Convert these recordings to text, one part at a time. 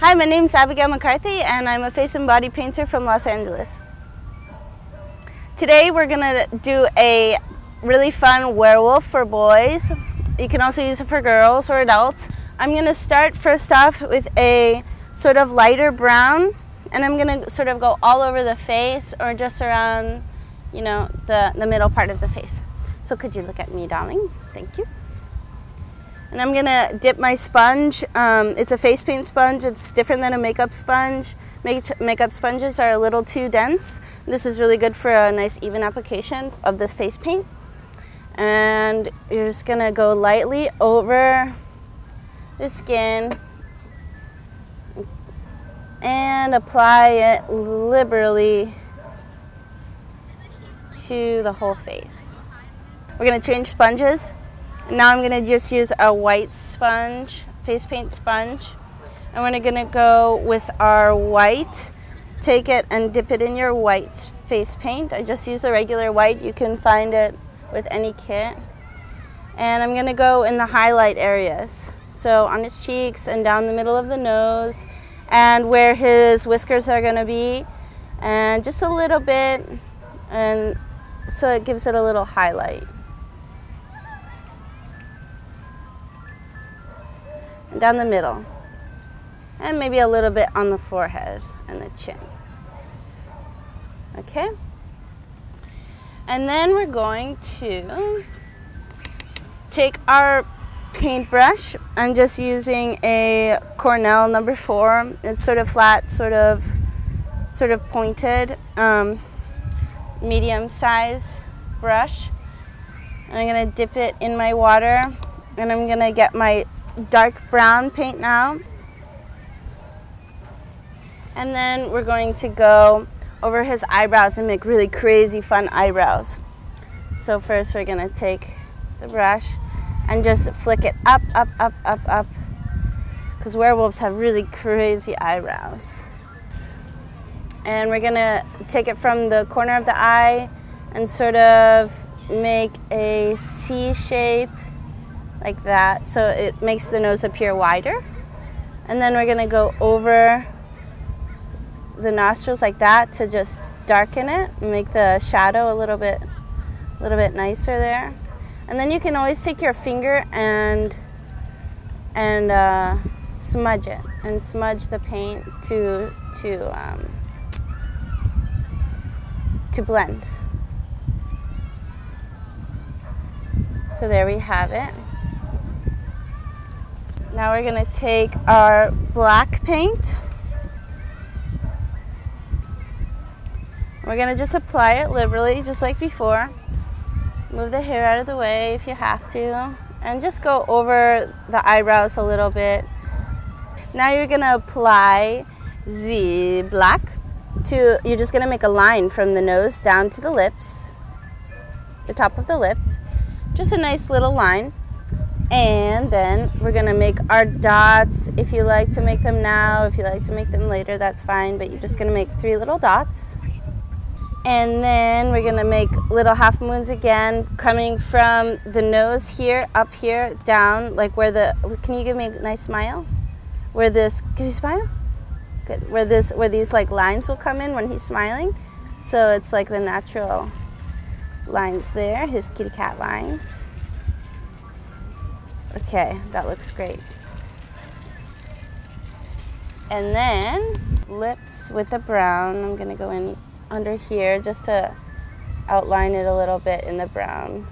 Hi, my name is Abbigale McCarthy and I'm a face and body painter from Los Angeles. Today we're gonna do a really fun werewolf for boys. You can also use it for girls or adults. I'm gonna start first off with a sort of lighter brown and I'm gonna sort of go all over the face or just around, you know, the, the middle part of the face. So could you look at me, darling? Thank you. And I'm gonna dip my sponge. Um, it's a face paint sponge. It's different than a makeup sponge. Make makeup sponges are a little too dense. This is really good for a nice even application of this face paint. And you're just gonna go lightly over the skin and apply it liberally to the whole face. We're gonna change sponges. Now I'm gonna just use a white sponge, face paint sponge. And we're gonna go with our white. Take it and dip it in your white face paint. I just use the regular white. You can find it with any kit. And I'm gonna go in the highlight areas. So on his cheeks and down the middle of the nose and where his whiskers are gonna be and just a little bit and so it gives it a little highlight. Down the middle and maybe a little bit on the forehead and the chin. Okay? And then we're going to take our paintbrush. I'm just using a Cornell number four. It's sort of flat, sort of, sort of pointed, um, medium size brush. And I'm gonna dip it in my water and I'm gonna get my dark brown paint now. And then we're going to go over his eyebrows and make really crazy fun eyebrows. So first we're gonna take the brush and just flick it up, up, up, up, up. Because werewolves have really crazy eyebrows. And we're gonna take it from the corner of the eye and sort of make a C shape like that. So it makes the nose appear wider. And then we're gonna go over the nostrils like that to just darken it and make the shadow a little bit, a little bit nicer there. And then you can always take your finger and and uh, smudge it and smudge the paint to to um, to blend. So there we have it. Now we're gonna take our black paint. We're gonna just apply it liberally, just like before. Move the hair out of the way if you have to. And just go over the eyebrows a little bit. Now you're gonna apply the black to, you're just gonna make a line from the nose down to the lips, the top of the lips. Just a nice little line. And then we're gonna make our dots. If you like to make them now, if you like to make them later, that's fine, but you're just gonna make three little dots. And then we're gonna make little half moons again, coming from the nose here, up here, down, like where the, can you give me a nice smile? Where this, can you smile? Good, where this, where these like lines will come in when he's smiling. So it's like the natural lines there, his kitty cat lines. Okay, that looks great. And then lips with the brown, I'm gonna go in under here just to outline it a little bit in the brown.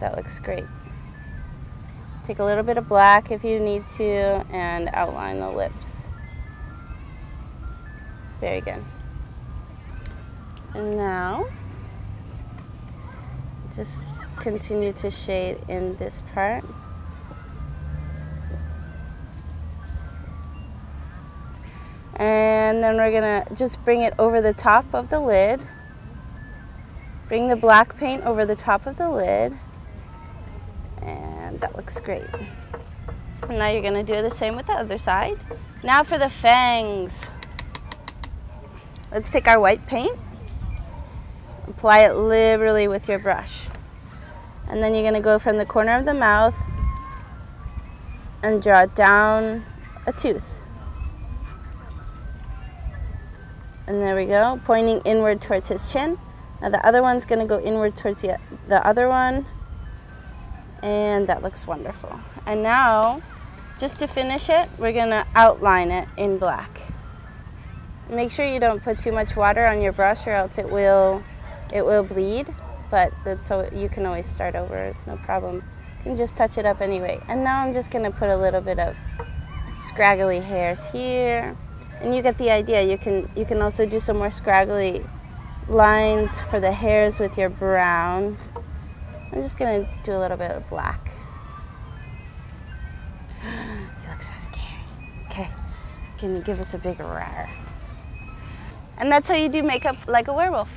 That looks great. Take a little bit of black if you need to and outline the lips. Very good. And now, just continue to shade in this part. And then we're gonna just bring it over the top of the lid. Bring the black paint over the top of the lid. And that looks great. And now you're gonna do the same with the other side. Now for the fangs. Let's take our white paint, apply it liberally with your brush. And then you're going to go from the corner of the mouth and draw down a tooth. And there we go, pointing inward towards his chin. Now the other one's going to go inward towards the, the other one. And that looks wonderful. And now, just to finish it, we're going to outline it in black. Make sure you don't put too much water on your brush or else it will, it will bleed. But so you can always start over, it's no problem. You can just touch it up anyway. And now I'm just going to put a little bit of scraggly hairs here and you get the idea. You can you can also do some more scraggly lines for the hairs with your brown. I'm just gonna do a little bit of black. you look so scary. Okay, can you give us a big roar? And that's how you do makeup like a werewolf.